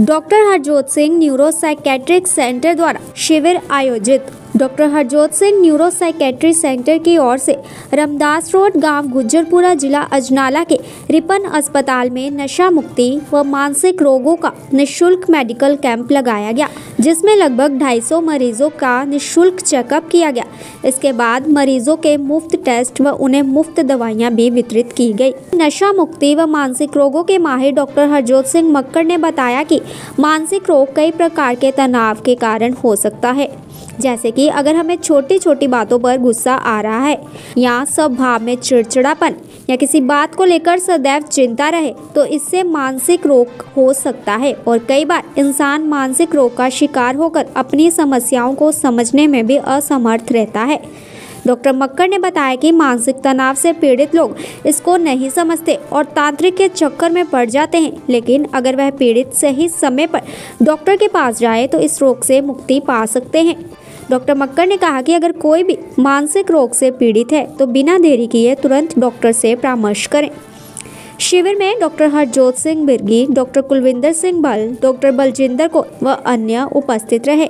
Doctor Harjot Singh neuro psychiatric centre द्वारा शिविर आयोजित। Doctor Harjot Singh neuro psychiatry centre की ओर से रमदास रोड गाँव गुज्जरपुरा जिला अजनाला के रिपन अस्पताल में नशा मुक्ति व मानसिक रोगों का निशुल्क मेडिकल कैंप लगाया गया। जिसमें लगभग 250 मरीजों का निशुल्क चेकअप किया गया। इसके बाद मरीजों के मुफ़्त टेस्ट व उन्हें मुफ़्त दवाइयाँ भी वितरित की गई। नशा मुक्ति व मानसिक रोगों के माहिर डॉक्टर हरजोत सिंह मक्कर ने बताया कि मानसिक रोग कई प्रकार के तनाव के कारण हो सकता है। जैसे कि अगर हमें छोटी छोटी बातों पर गुस्सा आ रहा है या स्वभाव में चिड़चिड़ापन या किसी बात को लेकर सदैव चिंता रहे तो इससे मानसिक रोग हो सकता है। और कई बार इंसान मानसिक रोग का शिकार होकर अपनी समस्याओं को समझने में भी असमर्थ रहता है। डॉक्टर मक्कर ने बताया कि मानसिक तनाव से पीड़ित लोग इसको नहीं समझते और तांत्रिक के चक्कर में पड़ जाते हैं, लेकिन अगर वह पीड़ित सही समय पर डॉक्टर के पास जाए तो इस रोग से मुक्ति पा सकते हैं। डॉक्टर मक्कर ने कहा कि अगर कोई भी मानसिक रोग से पीड़ित है तो बिना देरी किए तुरंत डॉक्टर से परामर्श करें। शिविर में doctor Harjot Singh Birgi, doctor Kulwinder Singh Bal doctor Baljinder को व अन्य उपस्थित रहे।